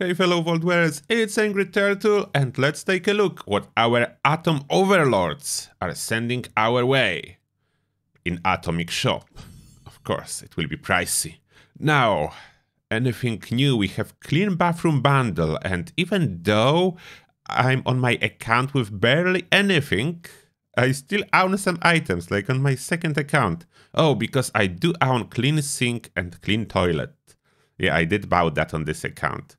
Hey fellow Vault wearers, it's Angry Turtle and let's take a look what our Atom Overlords are sending our way in Atomic Shop. Of course, it will be pricey. Now, anything new, we have Clean Bathroom Bundle and even though I'm on my account with barely anything, I still own some items, like on my second account. Oh, because I do own Clean Sink and Clean Toilet. Yeah, I did buy that on this account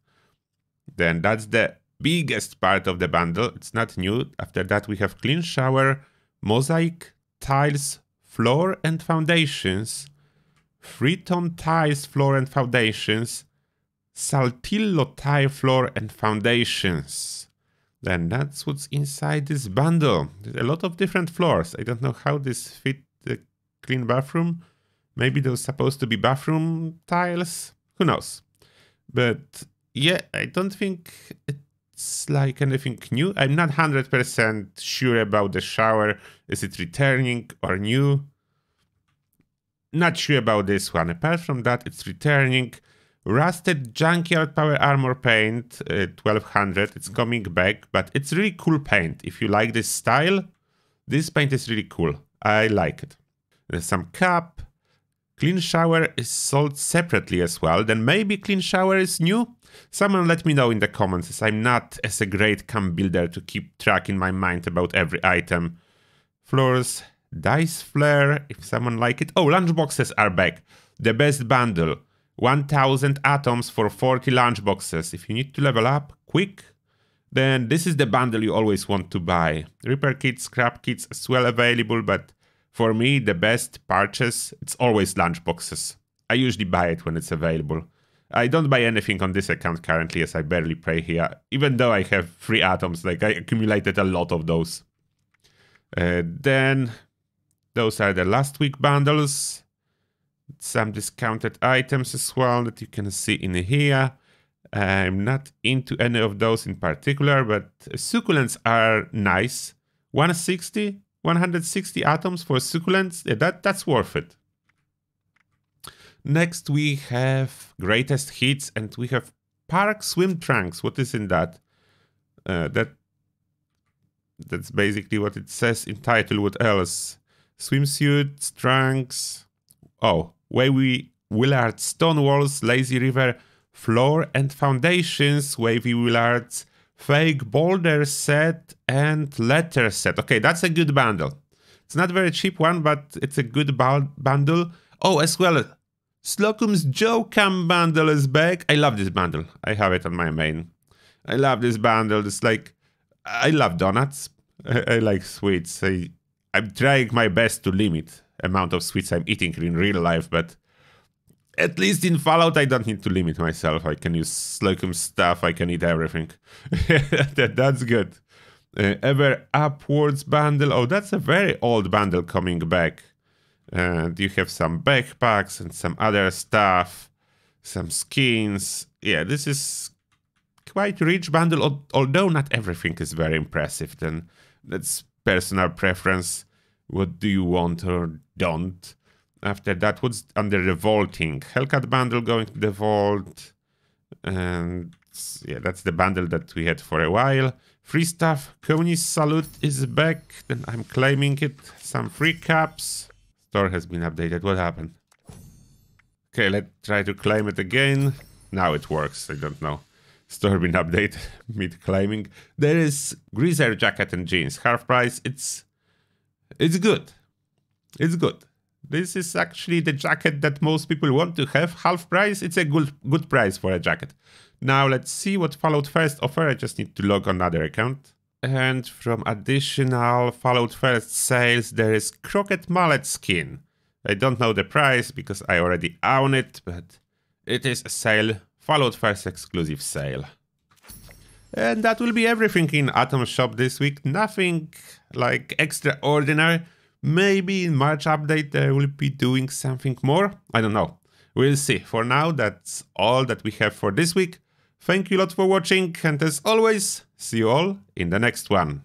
then that's the biggest part of the bundle. It's not new. After that, we have clean shower, mosaic, tiles, floor and foundations, three-tone tiles, floor and foundations, saltillo tile, floor and foundations. Then that's what's inside this bundle. There's a lot of different floors. I don't know how this fit the clean bathroom. Maybe those supposed to be bathroom tiles. Who knows? But yeah, I don't think it's like anything new. I'm not 100% sure about the shower. Is it returning or new? Not sure about this one. Apart from that, it's returning. Rusted Junkyard Power Armor Paint, uh, 1200. It's coming back, but it's really cool paint. If you like this style, this paint is really cool. I like it. There's some cap. Clean Shower is sold separately as well. Then maybe Clean Shower is new? Someone let me know in the comments as I'm not as a great cam builder to keep track in my mind about every item. Floors, Dice Flare, if someone like it. Oh, lunchboxes are back. The best bundle. 1000 atoms for 40 lunchboxes. If you need to level up quick, then this is the bundle you always want to buy. Repair kits, scrap kits as well available, but for me the best purchase, it's always lunchboxes. I usually buy it when it's available. I don't buy anything on this account currently as I barely play here, even though I have three atoms, like I accumulated a lot of those. Uh, then those are the last week bundles. Some discounted items as well that you can see in here. I'm not into any of those in particular, but succulents are nice. 160, 160 atoms for succulents, yeah, that, that's worth it. Next we have greatest hits and we have park swim trunks. What is in that? Uh, that that's basically what it says in title. What else? Swimsuits, trunks. Oh, wavy Willard stone walls, lazy river floor and foundations, wavy Willards, fake boulder set and letter set. Okay, that's a good bundle. It's not very cheap one, but it's a good bundle. Oh, as well, Slocum's Joe Cam bundle is back. I love this bundle. I have it on my main. I love this bundle. It's like, I love donuts. I, I like sweets. I, I'm trying my best to limit amount of sweets I'm eating in real life, but at least in Fallout, I don't need to limit myself. I can use Slocum stuff. I can eat everything. that, that's good. Uh, ever Upwards bundle. Oh, that's a very old bundle coming back. And you have some backpacks and some other stuff, some skins. Yeah, this is quite rich bundle, although not everything is very impressive. Then that's personal preference. What do you want or don't? After that, what's under the vaulting? Hellcat bundle going to the vault. And yeah, that's the bundle that we had for a while. Free stuff. Coney's Salute is back. Then I'm claiming it. Some free caps. Store has been updated. What happened? Okay, let's try to claim it again. Now it works. I don't know. Store update mid claiming. There is Greaser jacket and jeans. Half price. It's it's good. It's good. This is actually the jacket that most people want to have. Half price. It's a good good price for a jacket. Now let's see what Fallout First offer. I just need to log another account. And from additional Fallout First sales, there is Croquet Mallet skin. I don't know the price because I already own it, but it is a sale, Fallout First exclusive sale. And that will be everything in Atom Shop this week. Nothing like extraordinary. Maybe in March update they will be doing something more. I don't know. We'll see. For now, that's all that we have for this week. Thank you a lot for watching, and as always, see you all in the next one.